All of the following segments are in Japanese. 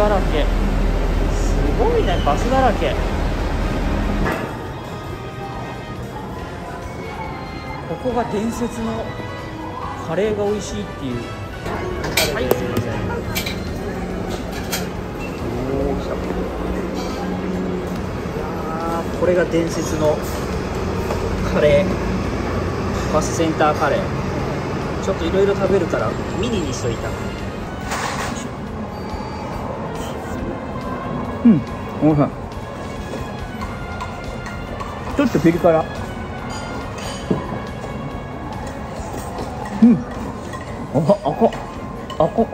だらけ。すごいねバスだらけ。ここが伝説のカレーが美味しいっていう。はい。すいませんおお来た。あーこれが伝説のカレー。バスセンターカレー。ちょっといろいろ食べるからミニにしといたうん。おいしい。ちょっとピリ辛。うん。あこあこあこ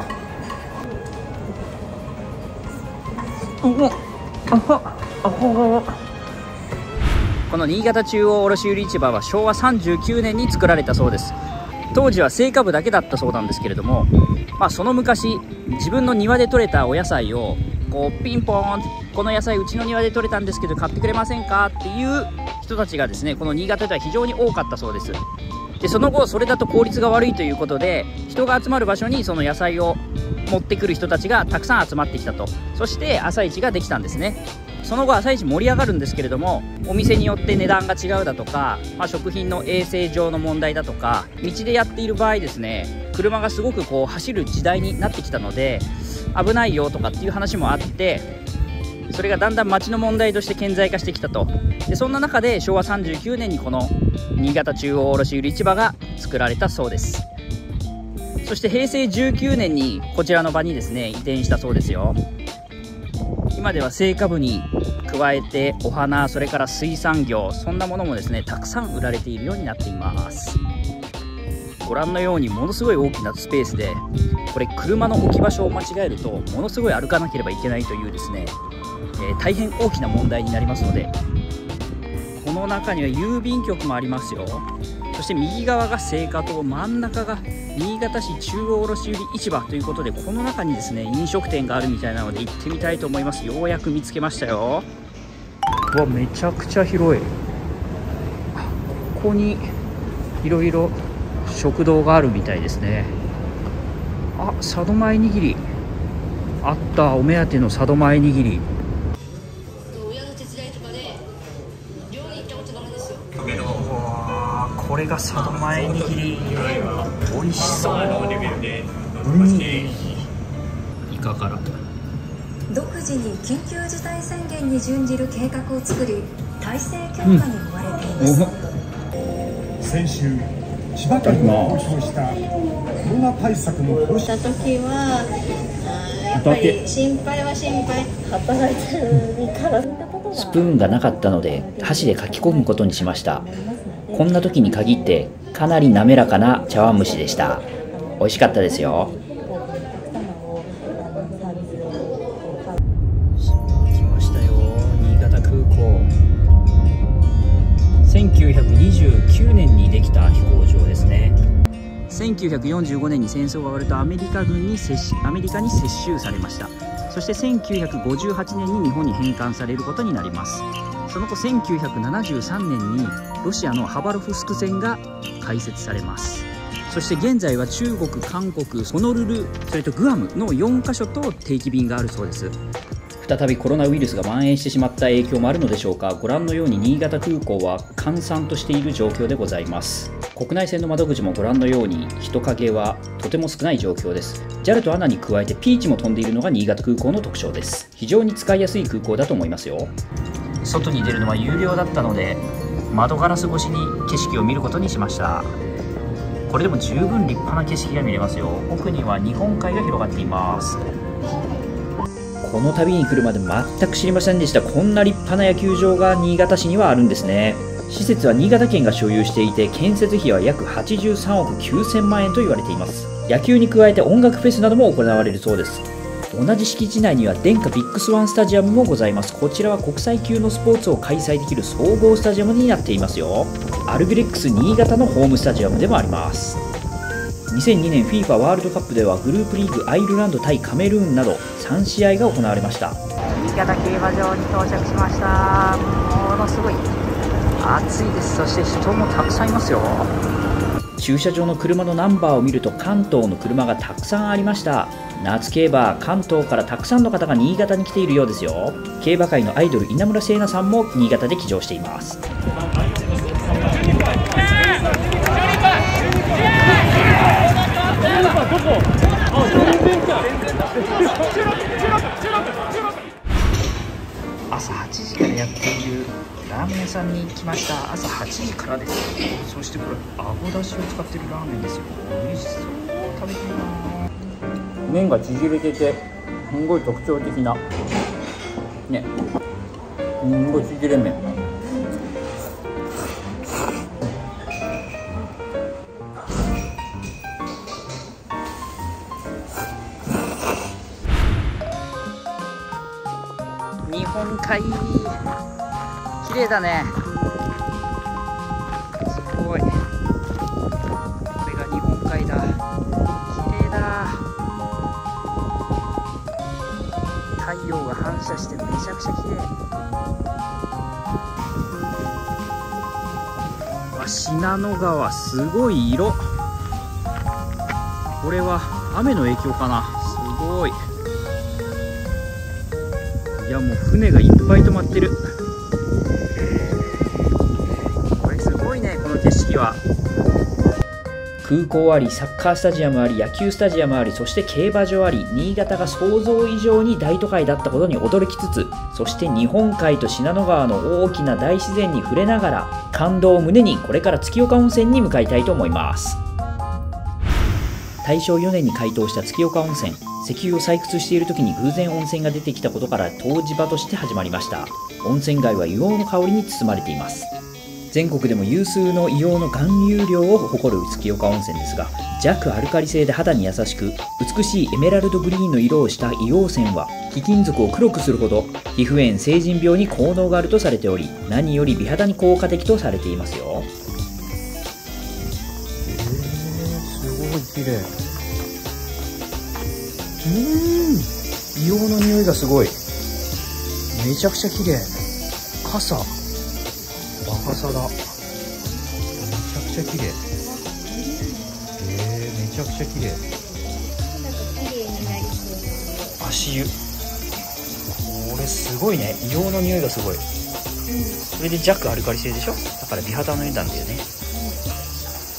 あこあここの新潟中央卸売市場は昭和39年に作られたそうです。当時は青果部だけだったそうなんですけれども、まあ、その昔自分の庭で採れたお野菜をこうピンポーン。この野菜うちの庭で採れたんですけど買ってくれませんかっていう人たちがですねこの新潟では非常に多かったそうです。でその後それだと効率が悪いということで人が集まる場所にその野菜を持ってくる人たちがたくさん集まってきたと。そして朝市ができたんですね。その後朝市盛り上がるんですけれどもお店によって値段が違うだとか、まあ、食品の衛生上の問題だとか道でやっている場合ですね車がすごくこう走る時代になってきたので危ないよとかっていう話もあってそれがだんだん街の問題として顕在化してきたと。でそんな中で昭和39年にこの新潟中央卸売市場が作られたそうです。そして平成19年にこちらの場にですね移転したそうですよ。今では青果部に加えてお花それから水産業そんなものもですねたくさん売られているようになっています。ご覧のようにものすごい大きなスペースでこれ車の置き場所を間違えるとものすごい歩かなければいけないというですね、えー大変大きな問題になりますのでこの中には郵便局もありますよ。そして右側が青果棟真ん中が新潟市中央卸売市場ということでこの中にですね飲食店があるみたいなので行ってみたいと思います。ようやく見つけましたよ。うわめちゃくちゃ広い。ここにいろいろ食堂があるみたいですね。あ佐渡前握り。あったお目当ての佐渡前握り。これが佐渡前握り美味しそう。うん。イカから独自に緊急事態宣言に準じる計画を作り体制強化に追われています、先週千葉県が公表したコロナ対策の方針した時はやっぱり心配は心配。働いてる身からスプーンがなかったので箸でかき込むことにしましたこんな時に限ってかなり滑らかな茶碗蒸しでした。美味しかったですよ。来ましたよ。新潟空港。1929年にできた飛行場ですね。1945年に戦争が終わるとアメリカ軍に接しアメリカに接収されました。そして1958年に日本に返還されることになります。その後1973年にロシアのハバロフスク線が開設されます。そして現在は中国韓国ホノルルそれとグアムの4カ所と定期便があるそうです。再びコロナウイルスが蔓延してしまった影響もあるのでしょうか。ご覧のように新潟空港は閑散としている状況でございます。国内線の窓口もご覧のように人影はとても少ない状況です。JAL と ANA に加えてピーチも飛んでいるのが新潟空港の特徴です。非常に使いやすい空港だと思いますよ。外に出るのは有料だったので窓ガラス越しに景色を見ることにしました。これでも十分立派な景色が見れますよ。奥には日本海が広がっています。この旅に来るまで全く知りませんでした。こんな立派な野球場が新潟市にはあるんですね。施設は新潟県が所有していて建設費は約83億9000万円と言われています。野球に加えて音楽フェスなども行われるそうです。同じ敷地内には電化ビッグスワンスタジアムもございます。こちらは国際級のスポーツを開催できる総合スタジアムになっていますよ。アルビレックス新潟のホームスタジアムでもあります。2002年 FIFA ワールドカップではグループリーグアイルランド対カメルーンなど3試合が行われました。新潟競馬場に到着しました。ものすごい暑いです。そして人もたくさんいますよ。駐車場の車のナンバーを見ると関東の車がたくさんありました。夏競馬関東からたくさんの方が新潟に来ているようですよ。競馬界のアイドル稲村聖奈さんも新潟で騎乗しています。やっているラーメン屋さんに来ました。朝8時からです。そしてこれあごだしを使ってるラーメンですよ。美味しそう。食べたいな麺が縮れててすんごい特徴的な。ね。すんごい縮れ麺。日本海綺麗だね。すごい。これが日本海だ。綺麗だ。太陽が反射してめちゃくちゃ綺麗。わ信濃川すごい色。これは雨の影響かな。すごい。いやもう船がいっぱい止まってる。これすごいねこの景色は。空港ありサッカースタジアムあり野球スタジアムありそして競馬場あり新潟が想像以上に大都会だったことに驚きつつそして日本海と信濃川の大きな大自然に触れながら感動を胸にこれから月岡温泉に向かいたいと思います。大正4年に開湯した月岡温泉。石油を採掘している時に偶然温泉が出てきたことから湯治場として始まりました。温泉街は硫黄の香りに包まれています。全国でも有数の硫黄の含有量を誇る月岡温泉ですが弱アルカリ性で肌に優しく美しいエメラルドグリーンの色をした硫黄泉は貴金属を黒くするほど皮膚炎成人病に効能があるとされており何より美肌に効果的とされていますよ。綺麗うーん。硫黄の匂いがすごい。めちゃくちゃ綺麗傘。若さだ。めちゃくちゃ綺麗えー、めちゃくちゃ綺麗足湯。これすごいね。硫黄の匂いがすごい。それで弱アルカリ性でしょ？だから美肌の絵なんだよね